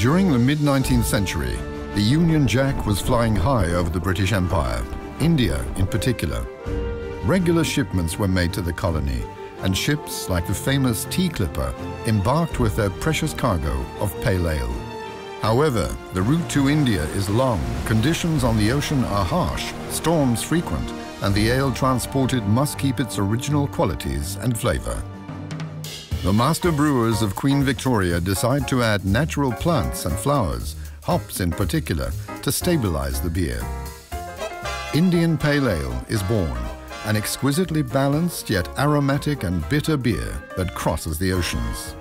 During the mid-19th century, the Union Jack was flying high over the British Empire, India in particular. Regular shipments were made to the colony, and ships like the famous Tea Clipper embarked with their precious cargo of pale ale. However, the route to India is long, conditions on the ocean are harsh, storms frequent, and the ale transported must keep its original qualities and flavour. The master brewers of Queen Victoria decide to add natural plants and flowers, hops in particular, to stabilize the beer. Indian Pale Ale is born, an exquisitely balanced yet aromatic and bitter beer that crosses the oceans.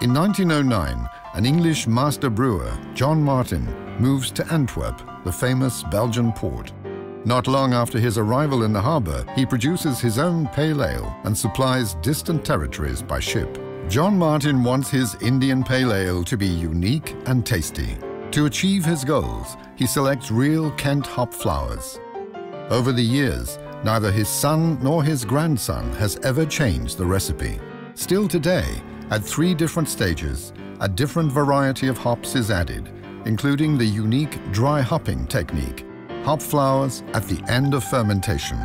In 1909, an English master brewer, John Martin, moves to Antwerp, the famous Belgian port. Not long after his arrival in the harbour, he produces his own pale ale and supplies distant territories by ship. John Martin wants his Indian pale ale to be unique and tasty. To achieve his goals, he selects real Kent hop flowers. Over the years, neither his son nor his grandson has ever changed the recipe. Still today, at three different stages, a different variety of hops is added, including the unique dry hopping technique hop flowers at the end of fermentation.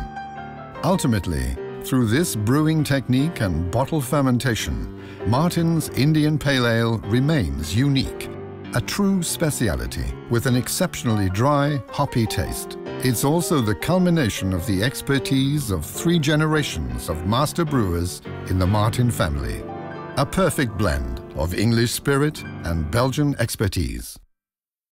Ultimately, through this brewing technique and bottle fermentation, Martin's Indian Pale Ale remains unique, a true speciality with an exceptionally dry, hoppy taste. It's also the culmination of the expertise of three generations of master brewers in the Martin family. A perfect blend of English spirit and Belgian expertise.